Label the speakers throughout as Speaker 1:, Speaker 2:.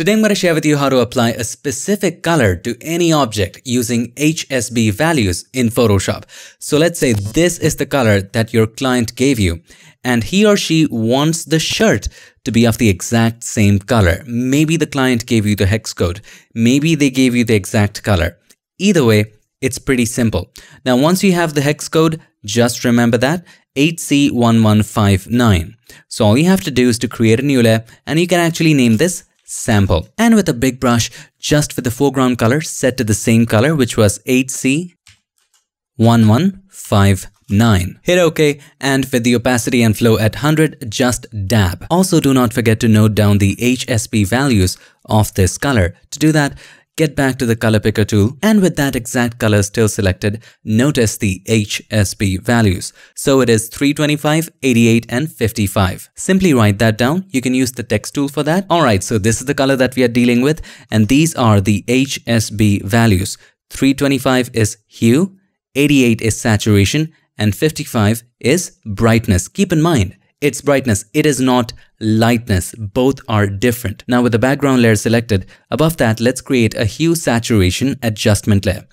Speaker 1: Today I'm going to share with you how to apply a specific color to any object using HSB values in Photoshop. So let's say this is the color that your client gave you and he or she wants the shirt to be of the exact same color. Maybe the client gave you the hex code. Maybe they gave you the exact color. Either way, it's pretty simple. Now once you have the hex code, just remember that 8C1159. So all you have to do is to create a new layer and you can actually name this sample. And with a big brush, just with the foreground color set to the same color, which was 8C1159. Hit OK, and with the opacity and flow at 100, just dab. Also, do not forget to note down the HSB values of this color. To do that, get back to the color picker tool and with that exact color still selected, notice the HSB values. So it is 325, 88 and 55. Simply write that down. You can use the text tool for that. Alright, so this is the color that we are dealing with and these are the HSB values. 325 is hue, 88 is saturation and 55 is brightness. Keep in mind, it's brightness. It is not lightness. Both are different. Now with the background layer selected, above that, let's create a hue saturation adjustment layer.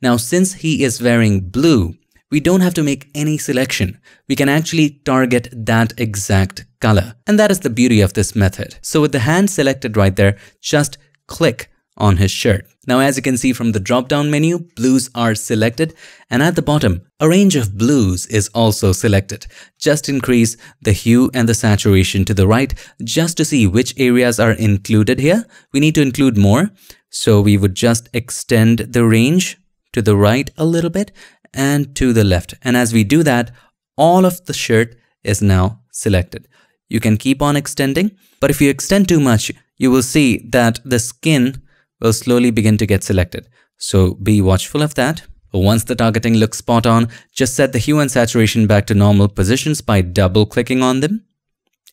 Speaker 1: Now since he is wearing blue, we don't have to make any selection. We can actually target that exact color. And that is the beauty of this method. So with the hand selected right there, just click on his shirt. Now as you can see from the drop down menu, blues are selected and at the bottom, a range of blues is also selected. Just increase the hue and the saturation to the right just to see which areas are included here. We need to include more. So we would just extend the range to the right a little bit and to the left. And as we do that, all of the shirt is now selected. You can keep on extending, but if you extend too much, you will see that the skin will slowly begin to get selected. So be watchful of that. Once the targeting looks spot on, just set the hue and saturation back to normal positions by double clicking on them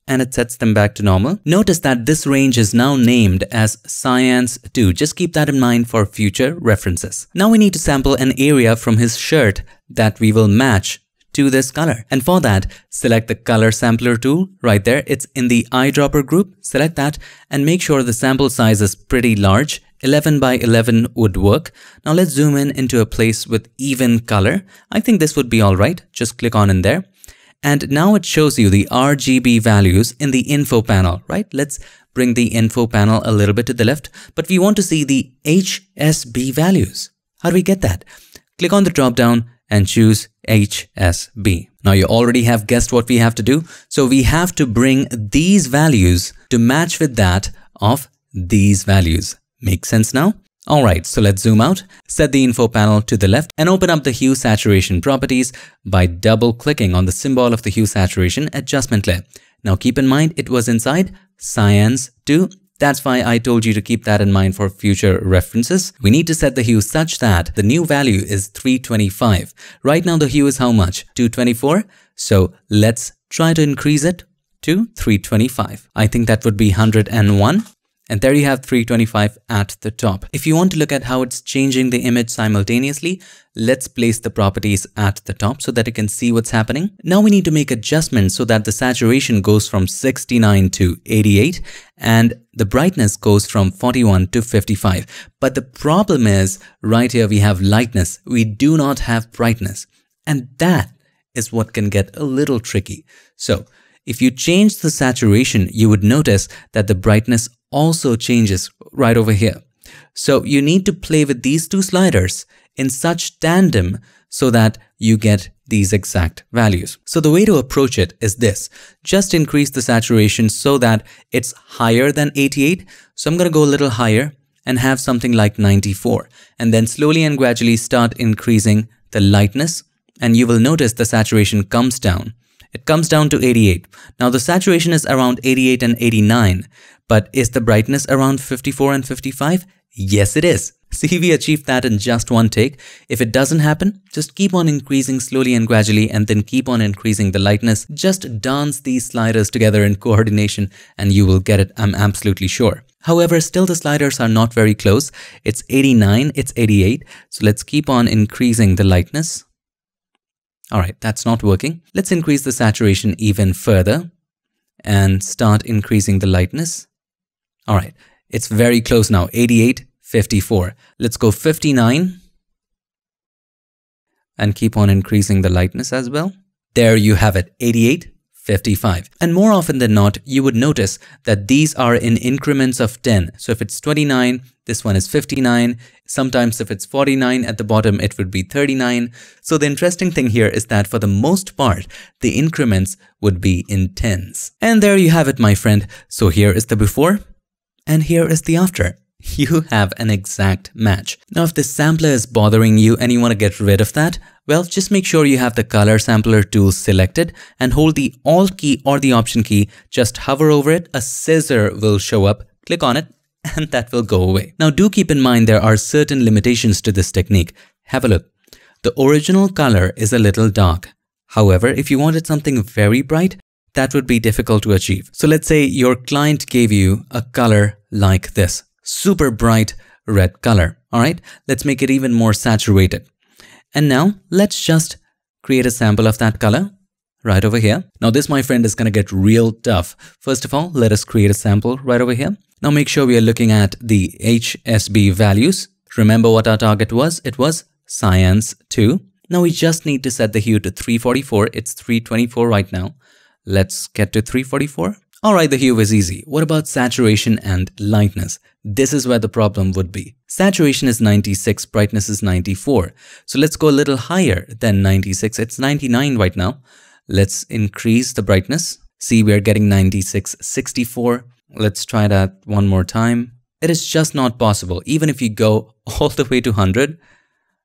Speaker 1: and it sets them back to normal. Notice that this range is now named as Cyans 2. Just keep that in mind for future references. Now we need to sample an area from his shirt that we will match to this color. And for that, select the color sampler tool right there. It's in the eyedropper group. Select that and make sure the sample size is pretty large 11 by 11 would work. Now let's zoom in into a place with even color. I think this would be alright. Just click on in there. And now it shows you the RGB values in the info panel, right? Let's bring the info panel a little bit to the left, but we want to see the HSB values. How do we get that? Click on the drop down and choose HSB. Now you already have guessed what we have to do. So we have to bring these values to match with that of these values. Make sense now? Alright, so let's zoom out, set the info panel to the left and open up the hue saturation properties by double clicking on the symbol of the hue saturation adjustment layer. Now keep in mind it was inside Cyans 2. That's why I told you to keep that in mind for future references. We need to set the hue such that the new value is 325. Right now the hue is how much? 224. So let's try to increase it to 325. I think that would be 101. And there you have 325 at the top. If you want to look at how it's changing the image simultaneously, let's place the properties at the top so that you can see what's happening. Now we need to make adjustments so that the saturation goes from 69 to 88 and the brightness goes from 41 to 55. But the problem is right here we have lightness. We do not have brightness. And that is what can get a little tricky. So if you change the saturation, you would notice that the brightness also changes right over here. So you need to play with these two sliders in such tandem so that you get these exact values. So the way to approach it is this. Just increase the saturation so that it's higher than 88. So I'm going to go a little higher and have something like 94 and then slowly and gradually start increasing the lightness and you will notice the saturation comes down. It comes down to 88. Now the saturation is around 88 and 89, but is the brightness around 54 and 55? Yes, it is. See, we achieved that in just one take. If it doesn't happen, just keep on increasing slowly and gradually and then keep on increasing the lightness. Just dance these sliders together in coordination and you will get it, I'm absolutely sure. However, still the sliders are not very close. It's 89, it's 88. So let's keep on increasing the lightness. Alright, that's not working. Let's increase the saturation even further and start increasing the lightness. All right, It's very close now, 88, 54. Let's go 59 and keep on increasing the lightness as well. There you have it, 88, 55. And more often than not, you would notice that these are in increments of 10. So if it's 29, this one is 59. Sometimes if it's 49 at the bottom, it would be 39. So the interesting thing here is that for the most part, the increments would be in tens. And there you have it, my friend. So here is the before and here is the after you have an exact match. Now if the sampler is bothering you and you want to get rid of that, well just make sure you have the color sampler tool selected and hold the alt key or the option key, just hover over it, a scissor will show up, click on it and that will go away. Now do keep in mind there are certain limitations to this technique. Have a look. The original color is a little dark. However, if you wanted something very bright, that would be difficult to achieve. So let's say your client gave you a color like this super bright red color. All right, let's make it even more saturated. And now let's just create a sample of that color right over here. Now this, my friend, is to get real tough. First of all, let us create a sample right over here. Now make sure we are looking at the HSB values. Remember what our target was? It was Cyan 2. Now we just need to set the hue to 344. It's 324 right now. Let's get to 344. Alright, the hue is easy. What about saturation and lightness? This is where the problem would be. Saturation is 96, brightness is 94. So let's go a little higher than 96. It's 99 right now. Let's increase the brightness. See, we're getting 96, 64. Let's try that one more time. It is just not possible. Even if you go all the way to 100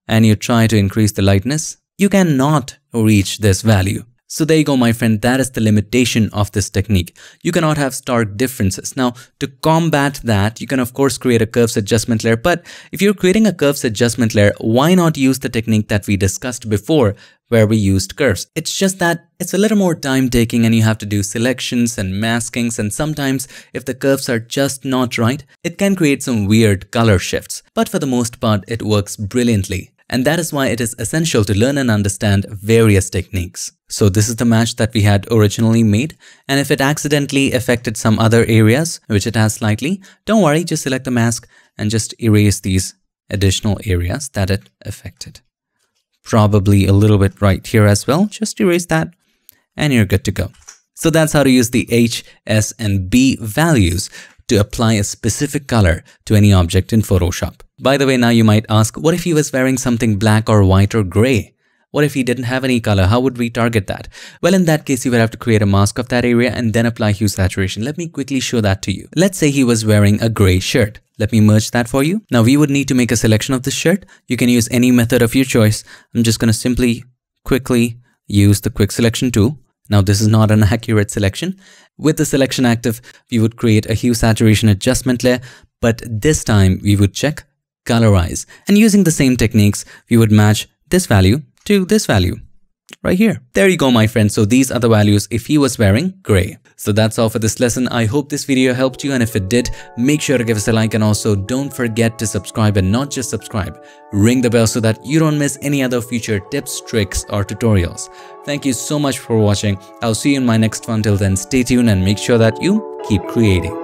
Speaker 1: and you try to increase the lightness, you cannot reach this value. So there you go, my friend. That is the limitation of this technique. You cannot have stark differences. Now, to combat that, you can of course create a curves adjustment layer. But if you're creating a curves adjustment layer, why not use the technique that we discussed before where we used curves? It's just that it's a little more time taking and you have to do selections and maskings. And sometimes if the curves are just not right, it can create some weird color shifts. But for the most part, it works brilliantly. And that is why it is essential to learn and understand various techniques. So this is the match that we had originally made. And if it accidentally affected some other areas, which it has slightly, don't worry, just select the mask and just erase these additional areas that it affected. Probably a little bit right here as well. Just erase that and you're good to go. So that's how to use the H, S, and B values to apply a specific color to any object in Photoshop. By the way, now you might ask, what if he was wearing something black or white or gray? What if he didn't have any color? How would we target that? Well, in that case, you would have to create a mask of that area and then apply hue saturation. Let me quickly show that to you. Let's say he was wearing a gray shirt. Let me merge that for you. Now we would need to make a selection of this shirt. You can use any method of your choice. I'm just going to simply quickly use the quick selection tool. Now this is not an accurate selection. With the selection active, we would create a hue saturation adjustment layer, but this time we would check colorize. And using the same techniques, we would match this value to this value right here. There you go, my friend. So these are the values if he was wearing gray. So that's all for this lesson. I hope this video helped you. And if it did, make sure to give us a like and also don't forget to subscribe and not just subscribe. Ring the bell so that you don't miss any other future tips, tricks or tutorials. Thank you so much for watching. I'll see you in my next one. Till then, stay tuned and make sure that you keep creating.